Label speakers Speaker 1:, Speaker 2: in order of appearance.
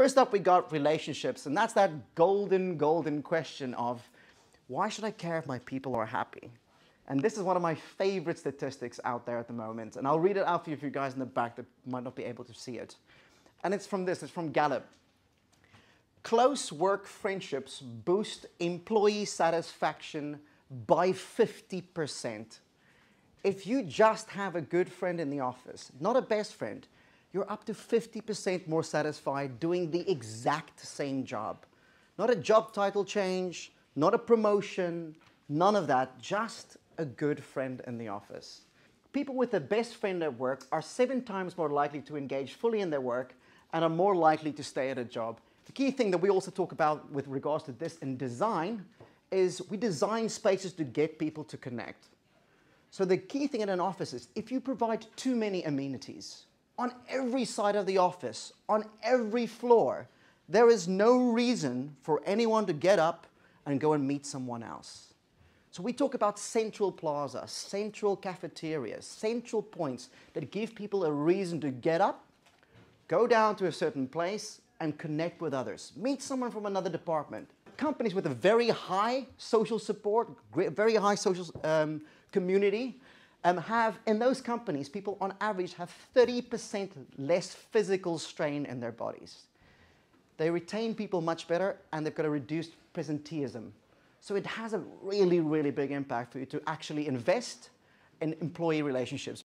Speaker 1: First up, we got relationships, and that's that golden, golden question of why should I care if my people are happy? And this is one of my favorite statistics out there at the moment. And I'll read it out for you, for you guys in the back that might not be able to see it. And it's from this, it's from Gallup. Close work friendships boost employee satisfaction by 50%. If you just have a good friend in the office, not a best friend, you're up to 50% more satisfied doing the exact same job. Not a job title change, not a promotion, none of that, just a good friend in the office. People with a best friend at work are seven times more likely to engage fully in their work and are more likely to stay at a job. The key thing that we also talk about with regards to this in design is we design spaces to get people to connect. So the key thing in an office is if you provide too many amenities on every side of the office, on every floor, there is no reason for anyone to get up and go and meet someone else. So we talk about central plaza, central cafeterias, central points that give people a reason to get up, go down to a certain place and connect with others. Meet someone from another department. Companies with a very high social support, very high social um, community, um, have, in those companies, people on average have 30% less physical strain in their bodies. They retain people much better and they've got a reduced presenteeism. So it has a really, really big impact for you to actually invest in employee relationships.